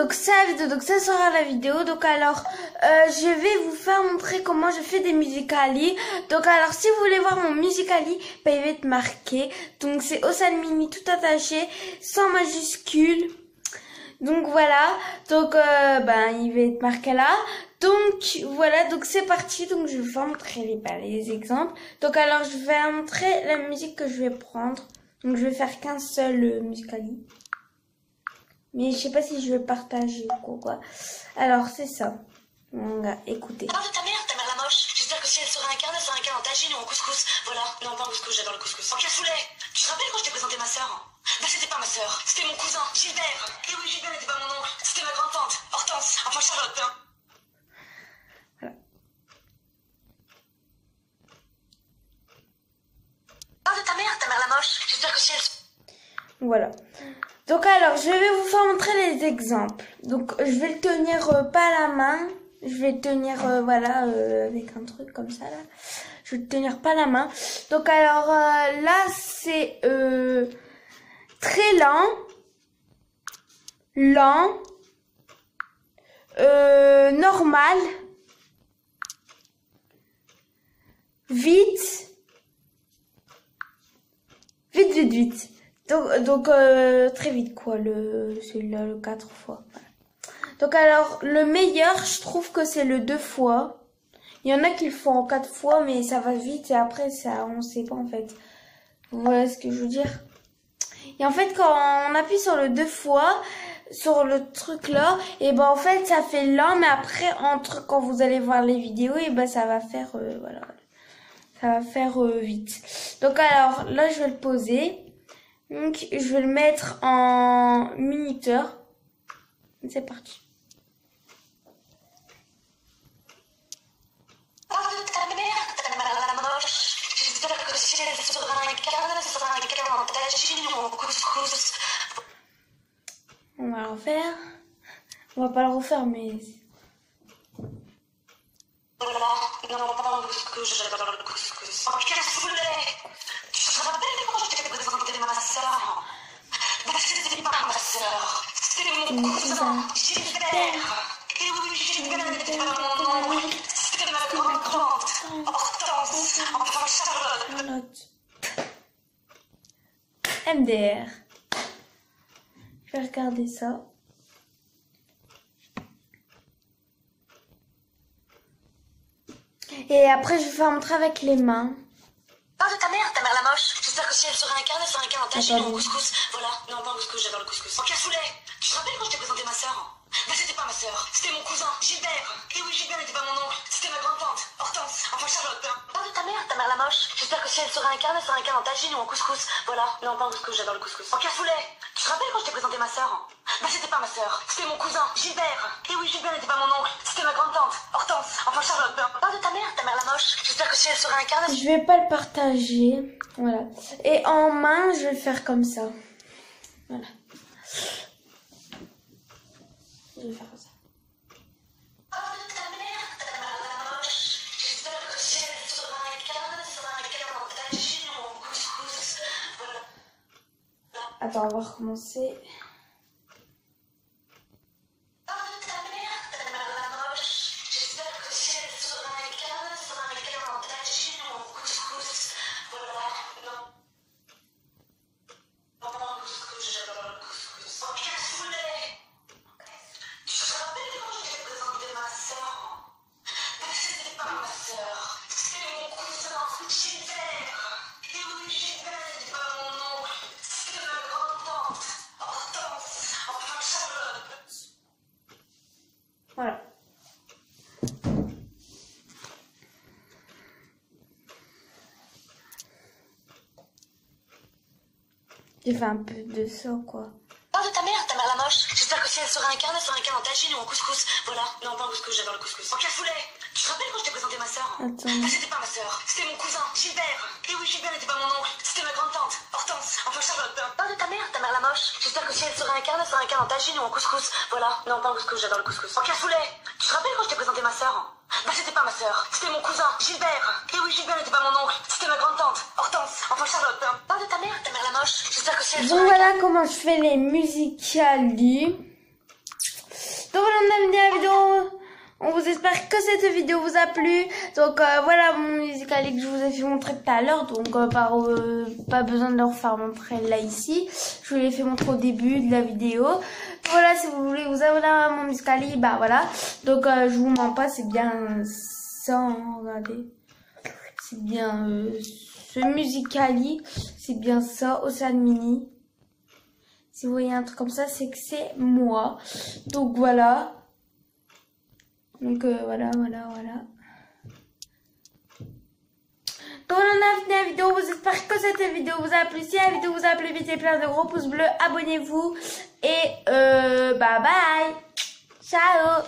donc ça donc ça sera la vidéo, donc alors euh, je vais vous faire montrer comment je fais des musicali, donc alors si vous voulez voir mon musicali, bah, il va être marqué, donc c'est Osalmini tout attaché, sans majuscule, donc voilà, donc euh, ben il va être marqué là, donc voilà, donc c'est parti, donc je vais vous montrer les, bah, les exemples, donc alors je vais montrer la musique que je vais prendre. Donc je vais faire qu'un seul euh, musicali. Mais je sais pas si je vais partager ou quoi. Alors c'est ça. On va écouter. Parle de ta mère, ta mère la moche. J'espère que si elle se réincarne, elle se réincarne en tagine ou en couscous. Voilà, non pas en couscous, j'adore le couscous. En cassoulet. Tu te rappelles quand je t'ai présenté ma sœur? Bah c'était pas ma sœur, c'était mon cousin, Gilbert. Et oui, Gilbert n'était pas mon oncle, c'était ma grand-tante, Hortense, enfin Charlotte. Hein. Voilà. Parle de ta mère, ta mère la moche. J'espère que si elle se... Voilà. Donc alors, je vais vous faire montrer les exemples. Donc je vais le tenir euh, pas la main. Je vais le tenir, euh, voilà, euh, avec un truc comme ça là. Je vais le tenir pas la main. Donc alors là, c'est très lent. Lent. normal. Vite. Vite, vite, vite. Donc, euh, très vite, quoi, le, celui-là, le quatre fois. Voilà. Donc, alors, le meilleur, je trouve que c'est le deux fois. Il y en a qui le font en quatre fois, mais ça va vite et après, ça, on sait pas, en fait. Voyez ce que je veux dire Et en fait, quand on appuie sur le deux fois, sur le truc là, et ben en fait, ça fait lent, mais après, entre, quand vous allez voir les vidéos, et ben ça va faire, euh, voilà. Ça va faire euh, vite. Donc alors, là, je vais le poser. Donc, je vais le mettre en minuteur. C'est parti. On va le refaire. On va pas le refaire, mais... Voilà, non, pas en couscous, j'adore le couscous. En cassoulet. Tu te rappelles quand je t'ai présenté ma sœur Bah, c'était pas ma sœur, c'était mon cousin, Gilbert. Et oui, Gilbert n'était pas mon oncle, c'était ma grand-tante, Hortense, enfin Charlotte. Charlotte. MDR. Je vais regarder ça. Et après, je vais faire montrer avec les mains. La moche. J'espère que si elle se réincarne, elle se réincarne en tagine ou en couscous. Voilà, non, pas en couscous, j'adore le couscous. En cassoulet. Tu te rappelles quand je t'ai présenté ma sœur Bah, c'était pas ma sœur, c'était mon cousin, Gilbert. Et oui, Gilbert n'était pas mon oncle, c'était ma grand-tante, Hortense, enfin Charlotte. Hein. Parle de ta mère, ta mère la moche. J'espère que si elle se réincarne, elle se réincarne en tagine ou en couscous. Voilà, non, pas en couscous, j'adore le couscous. En cassoulet. Tu te rappelles quand je t'ai présenté ma sœur Bah, c'était pas ma sœur, c'était mon cousin, Gilbert. Et oui, Gilbert n'était pas mon oncle, c'était ma grand-tante, Hortense, enfin Charlotte. Hein. Parle de ta mère, J'espère que si elle se réincarne, elle Je vais pas le partager. Voilà. Et en main, je vais faire comme ça. Voilà. Je vais faire comme ça. Parle de ta mère, J'ai fait un peu de ça, quoi. Parle de ta mère, ta mère la moche. J'espère que si elle se réincarne, elle se réincarne en tagine ou en couscous. Voilà, non, pas en couscous, j'adore le couscous. En cassoulet. Tu te rappelles quand je t'ai présenté ma sœur Attends. Bah, c'était pas ma sœur, c'était mon cousin, Gilbert. Et oui, Gilbert n'était pas mon oncle, c'était ma grand-tante, Hortense, enfin Charlotte. Parle de ta mère, ta mère la moche. J'espère que si elle se réincarne, elle se réincarne en tagine ou en couscous. Voilà, non, pas en couscous, j'adore le couscous. En cassoulet. Tu te rappelles quand je t'ai présenté ma sœur? Bah, c'était pas ma sœur, c'était mon cousin, Gilbert. Et oui, Gilbert n'était pas mon oncle, c'était ma grande-tante, Hortense. Enfin, Charlotte. Parle de ta mère, ta mère la moche. J'espère que c'est elle. Donc voilà comment je fais les musicali. Donc voilà, on a fini la vidéo. On vous espère que cette vidéo vous a plu. Donc euh, voilà mon musicali que je vous ai fait montrer tout à l'heure. Donc euh, euh, pas besoin de le refaire montrer là ici. Je vous l'ai fait montrer au début de la vidéo. Voilà, si vous voulez vous abonner à mon musicali, bah voilà. Donc je vous mens pas, c'est bien ça. hein, Regardez. C'est bien ce musicali. C'est bien ça, Océane Mini. Si vous voyez un truc comme ça, c'est que c'est moi. Donc voilà. Donc euh, voilà, voilà, voilà. Donc on a fini la vidéo. Vous espère que cette vidéo vous a plu. Si la vidéo vous a plu, mettez plein de gros pouces bleus. Abonnez-vous. Et euh, bye bye. Ciao